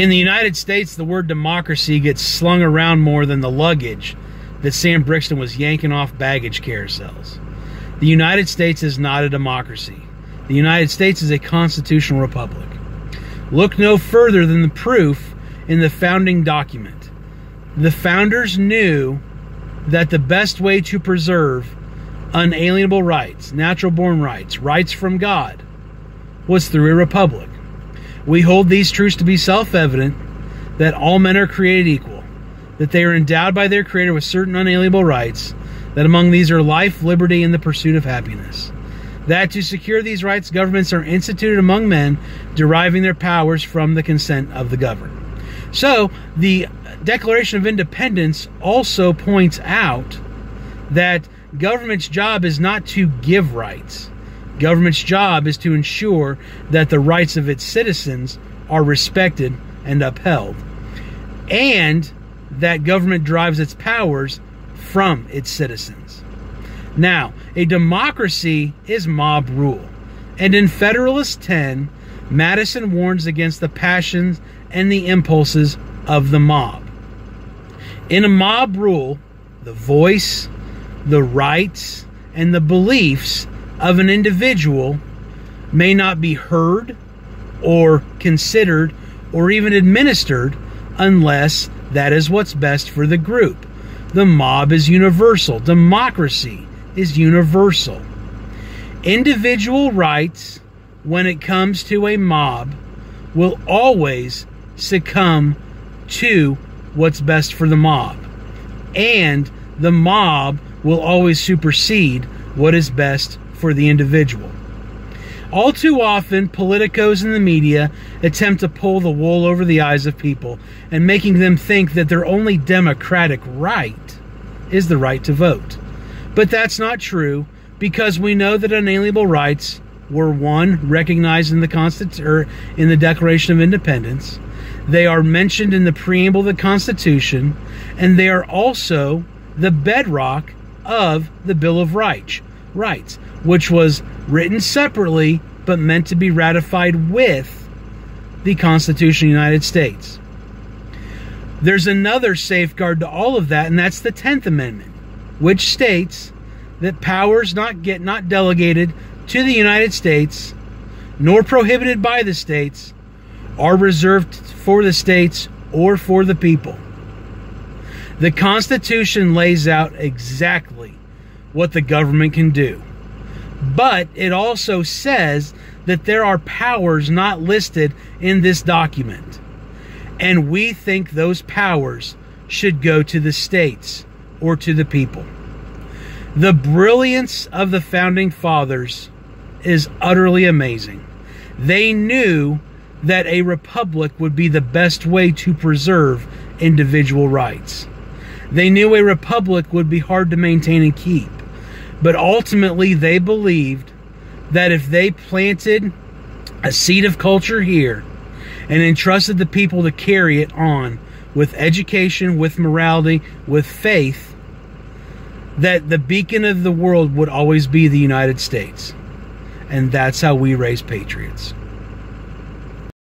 In the United States, the word democracy gets slung around more than the luggage that Sam Brinton was yanking off baggage carousels. The United States is not a democracy. The United States is a constitutional republic. Look no further than the proof in the founding document. The founders knew that the best way to preserve unalienable rights, natural born rights, rights from God, was through a republic. We hold these truths to be self evident that all men are created equal, that they are endowed by their Creator with certain unalienable rights, that among these are life, liberty, and the pursuit of happiness. That to secure these rights, governments are instituted among men, deriving their powers from the consent of the governed. So, the Declaration of Independence also points out that government's job is not to give rights. Government's job is to ensure that the rights of its citizens are respected and upheld. And that government drives its powers from its citizens. Now, a democracy is mob rule. And in Federalist 10, Madison warns against the passions and the impulses of the mob. In a mob rule, the voice, the rights, and the beliefs of an individual may not be heard or considered or even administered unless that is what's best for the group. The mob is universal. Democracy is universal. Individual rights, when it comes to a mob, will always succumb to what's best for the mob. And the mob will always supersede what is best for the individual. All too often, politicos in the media attempt to pull the wool over the eyes of people and making them think that their only democratic right is the right to vote. But that's not true because we know that unalienable rights were one recognized in the Constitution or in the Declaration of Independence. They are mentioned in the preamble of the Constitution, and they are also the bedrock of the Bill of Rights, rights, which was written separately but meant to be ratified with the Constitution of the United States. There's another safeguard to all of that, and that's the 10th Amendment, which states that powers not get not delegated to the United States nor prohibited by the states are reserved for the states or for the people. The Constitution lays out exactly what the government can do. But it also says that there are powers not listed in this document. And we think those powers should go to the states or to the people. The brilliance of the founding fathers is utterly amazing. They knew that a republic would be the best way to preserve individual rights. They knew a republic would be hard to maintain and keep. But ultimately, they believed that if they planted a seed of culture here and entrusted the people to carry it on with education, with morality, with faith, that the beacon of the world would always be the United States. And that's how we raise patriots.